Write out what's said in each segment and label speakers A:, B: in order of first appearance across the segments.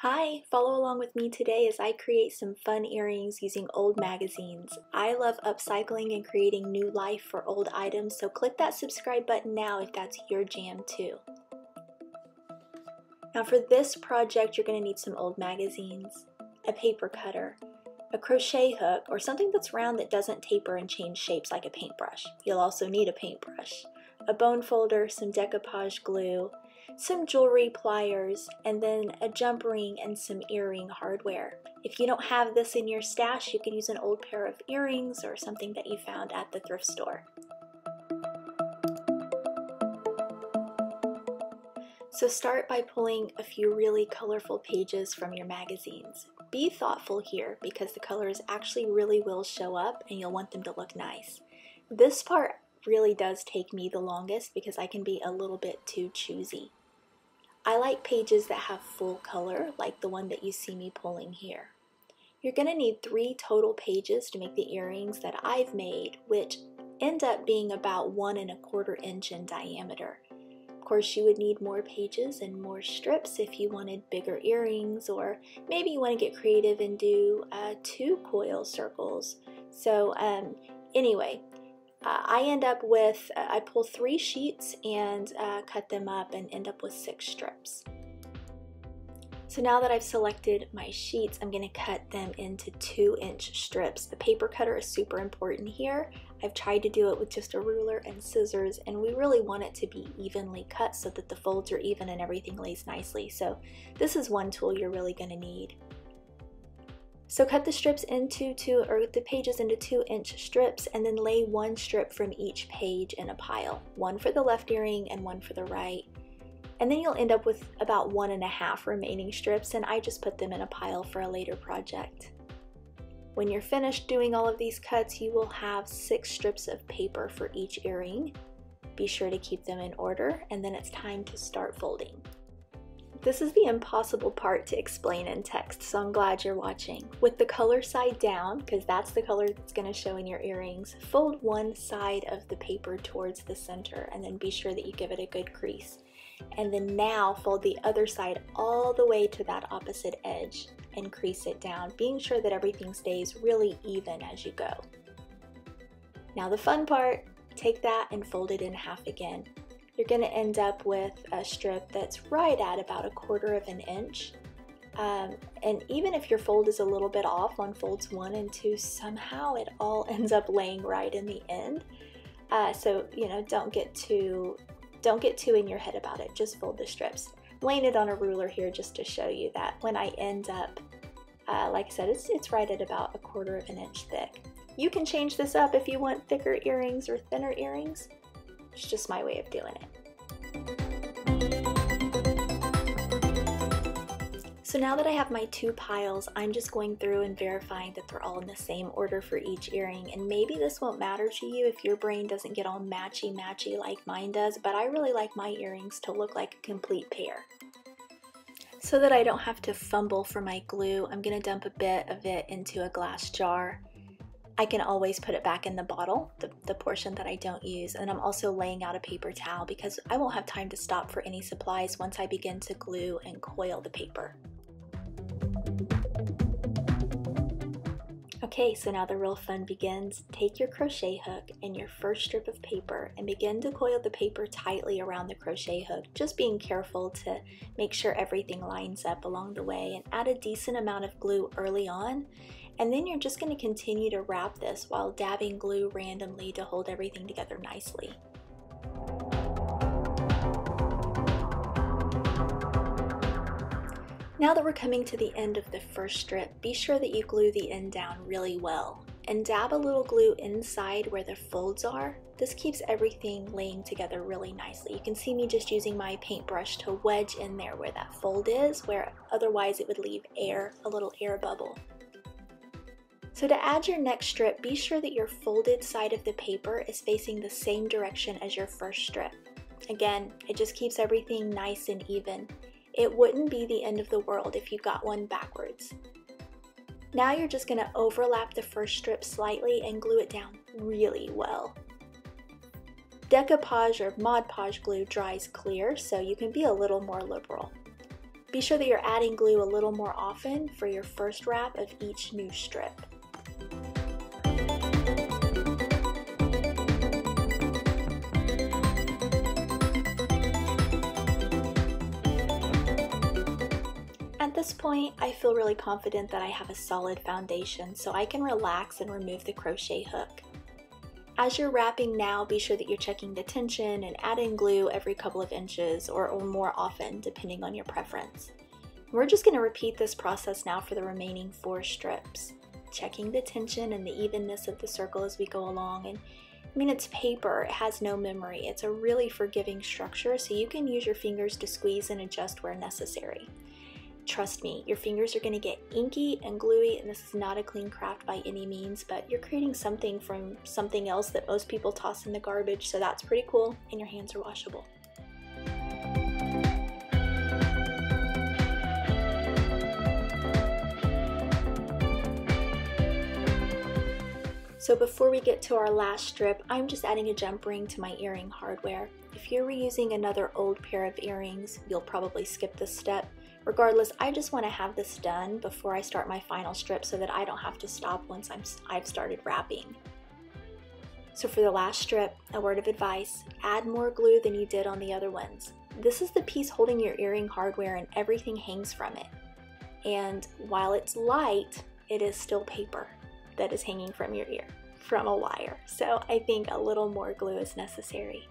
A: Hi, follow along with me today as I create some fun earrings using old magazines. I love upcycling and creating new life for old items, so click that subscribe button now if that's your jam too. Now for this project, you're going to need some old magazines, a paper cutter, a crochet hook, or something that's round that doesn't taper and change shapes like a paintbrush. You'll also need a paintbrush, a bone folder, some decoupage glue, some jewelry pliers, and then a jump ring and some earring hardware. If you don't have this in your stash, you can use an old pair of earrings or something that you found at the thrift store. So start by pulling a few really colorful pages from your magazines. Be thoughtful here because the colors actually really will show up and you'll want them to look nice. This part really does take me the longest because I can be a little bit too choosy. I like pages that have full color, like the one that you see me pulling here. You're going to need three total pages to make the earrings that I've made, which end up being about one and a quarter inch in diameter. Of course, you would need more pages and more strips if you wanted bigger earrings, or maybe you want to get creative and do uh, two coil circles. So um, anyway, uh, I end up with, uh, I pull three sheets and uh, cut them up and end up with six strips. So now that I've selected my sheets, I'm gonna cut them into two inch strips. The paper cutter is super important here. I've tried to do it with just a ruler and scissors and we really want it to be evenly cut so that the folds are even and everything lays nicely. So this is one tool you're really gonna need. So cut the strips into two, or the pages into two inch strips and then lay one strip from each page in a pile. One for the left earring and one for the right. And then you'll end up with about one and a half remaining strips and I just put them in a pile for a later project. When you're finished doing all of these cuts, you will have six strips of paper for each earring. Be sure to keep them in order and then it's time to start folding. This is the impossible part to explain in text, so I'm glad you're watching. With the color side down, because that's the color that's going to show in your earrings, fold one side of the paper towards the center and then be sure that you give it a good crease. And then now fold the other side all the way to that opposite edge and crease it down, being sure that everything stays really even as you go. Now the fun part, take that and fold it in half again you're going to end up with a strip that's right at about a quarter of an inch. Um, and even if your fold is a little bit off on folds one and two, somehow it all ends up laying right in the end. Uh, so you know, don't get too don't get too in your head about it. Just fold the strips. I'm laying it on a ruler here just to show you that when I end up, uh, like I said, it's it's right at about a quarter of an inch thick. You can change this up if you want thicker earrings or thinner earrings. It's just my way of doing it. So now that I have my two piles, I'm just going through and verifying that they're all in the same order for each earring. And maybe this won't matter to you if your brain doesn't get all matchy-matchy like mine does, but I really like my earrings to look like a complete pair. So that I don't have to fumble for my glue, I'm going to dump a bit of it into a glass jar I can always put it back in the bottle, the, the portion that I don't use. And I'm also laying out a paper towel because I won't have time to stop for any supplies once I begin to glue and coil the paper. Okay, so now the real fun begins. Take your crochet hook and your first strip of paper and begin to coil the paper tightly around the crochet hook, just being careful to make sure everything lines up along the way and add a decent amount of glue early on and then you're just going to continue to wrap this while dabbing glue randomly to hold everything together nicely. Now that we're coming to the end of the first strip, be sure that you glue the end down really well and dab a little glue inside where the folds are. This keeps everything laying together really nicely. You can see me just using my paintbrush to wedge in there where that fold is, where otherwise it would leave air, a little air bubble. So to add your next strip, be sure that your folded side of the paper is facing the same direction as your first strip. Again, it just keeps everything nice and even. It wouldn't be the end of the world if you got one backwards. Now you're just going to overlap the first strip slightly and glue it down really well. Decoupage or Mod Podge glue dries clear, so you can be a little more liberal. Be sure that you're adding glue a little more often for your first wrap of each new strip. At this point, I feel really confident that I have a solid foundation, so I can relax and remove the crochet hook. As you're wrapping now, be sure that you're checking the tension and adding glue every couple of inches or, or more often, depending on your preference. We're just going to repeat this process now for the remaining four strips, checking the tension and the evenness of the circle as we go along. And I mean, it's paper, it has no memory. It's a really forgiving structure, so you can use your fingers to squeeze and adjust where necessary. Trust me, your fingers are going to get inky and gluey, and this is not a clean craft by any means, but you're creating something from something else that most people toss in the garbage, so that's pretty cool, and your hands are washable. So before we get to our last strip, I'm just adding a jump ring to my earring hardware. If you're reusing another old pair of earrings, you'll probably skip this step. Regardless, I just want to have this done before I start my final strip so that I don't have to stop once I'm, I've started wrapping. So for the last strip, a word of advice, add more glue than you did on the other ones. This is the piece holding your earring hardware and everything hangs from it. And while it's light, it is still paper that is hanging from your ear from a wire. So I think a little more glue is necessary.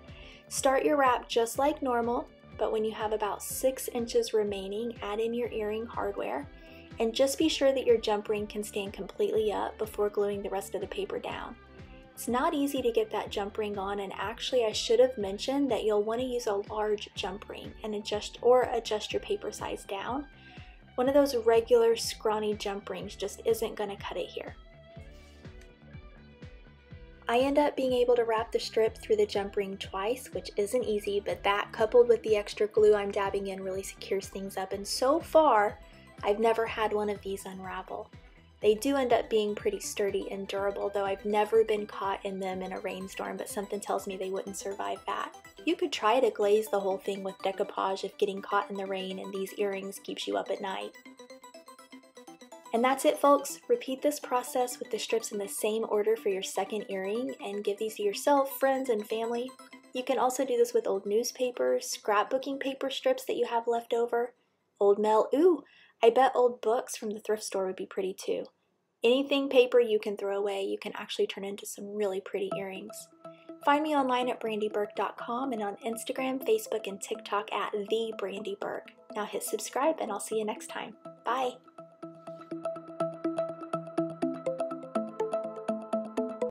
A: Start your wrap just like normal but when you have about 6 inches remaining, add in your earring hardware and just be sure that your jump ring can stand completely up before gluing the rest of the paper down. It's not easy to get that jump ring on and actually I should have mentioned that you'll want to use a large jump ring and adjust or adjust your paper size down. One of those regular scrawny jump rings just isn't going to cut it here. I end up being able to wrap the strip through the jump ring twice, which isn't easy, but that coupled with the extra glue I'm dabbing in really secures things up, and so far, I've never had one of these unravel. They do end up being pretty sturdy and durable, though I've never been caught in them in a rainstorm, but something tells me they wouldn't survive that. You could try to glaze the whole thing with decoupage if getting caught in the rain and these earrings keeps you up at night. And that's it folks. Repeat this process with the strips in the same order for your second earring and give these to yourself, friends, and family. You can also do this with old newspaper, scrapbooking paper strips that you have left over, old mail. Ooh, I bet old books from the thrift store would be pretty too. Anything paper you can throw away, you can actually turn into some really pretty earrings. Find me online at brandyburke.com and on Instagram, Facebook, and TikTok at the Brandy. Now hit subscribe and I'll see you next time. Bye!